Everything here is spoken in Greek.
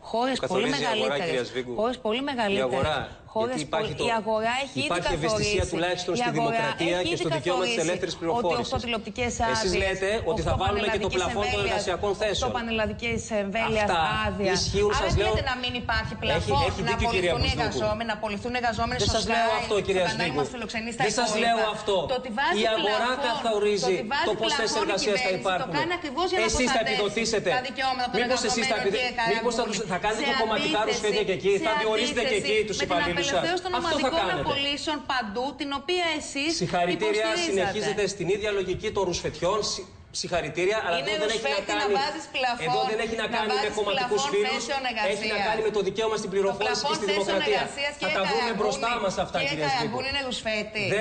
χώρες Το πολύ καθορίζει η αγορά, μεγαλύτερες. κυρία Σβίγκου. Χώρες πολύ μεγαλύτερες. Αγορά. Χώρες Γιατί υπάρχει πολύ- το- Η αγορά έχει ήδη υπάρχει ευαισθησία καθορίσει. τουλάχιστον Η στη αγορά δημοκρατία έχει και ήδη στο δικαίωμα της καθορίσει ελεύθερης Ότι πληροφόρησης. 8 τηλεοπτικέ Εσείς άδειες, λέτε ότι θα 8 βάλουμε και το πανελλαδικές πλαφόν των εμβέλειας, εργασιακών 8 θέσεων. πανελλαδικέ εμβέλειας Αυτά άδεια. ισχύουν, Άρα σας τι λέω. λέτε να μην υπάρχει πλαφόν, έχει να δίκιο, κυρία απολυθούν οι Μπουσδούκου. εργαζόμενοι, να απολυθούν οι εργαζόμενοι Δεν στο σας λέω Sky, αυτό, στο κυρία κανάλι Σβίγκου. μας φιλοξενεί στα Δεν σας υπόλοιπα. λέω αυτό. Το ότι βάζει Η αγορά πλαφόν, καθορίζει το ότι βάζει το πόσες πλαφόν η εργασίες θα κυβέρνηση, υπάρχουν. Το κάνει ακριβώς για να Εσείς θα προστατεύσει επιδοτήσετε. τα δικαιώματα των Μήπως εσείς θα εργαζομένων, επιδο- κύριε μήπως θα τους- Καραγκούνη. θα κάνετε Σε και κομματικά τους αντίθεση- σχέδια και εκεί, σε θα διορίσετε και αντίθεση εκεί τους με την υπαλλήλους σας. Απελευθέρωση των Αυτό θα ομαδικών κάνετε. απολύσεων παντού, την οποία εσείς Συγχαρητήρια, υποστηρίζατε. συνεχίζετε στην ίδια λογική των ρουσφετιών. Συ- Συγχαρητήρια, αλλά Είναι εδώ δεν έχει να ρουσφέτη να κάνει. βάζεις πλαφόν, εδώ δεν έχει να να κάνει με βάζεις κομματικούς πλαφόν φίλους. θέσεων Έχει να εργασίας. κάνει με το δικαίωμα στην πληροφόρηση και πλαφόν στη θέσεων δημοκρατία. εργασίας, Θα κύριε τα βρούμε Καραγκούνη. μπροστά μας αυτά, Κύριε κυρία Σβίγκου. Καραγκούνη, είναι ρουσφέτη. Δεν